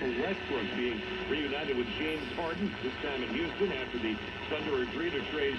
Russell Westbrook being reunited with James Harden, this time in Houston after the Thunder agreed to trade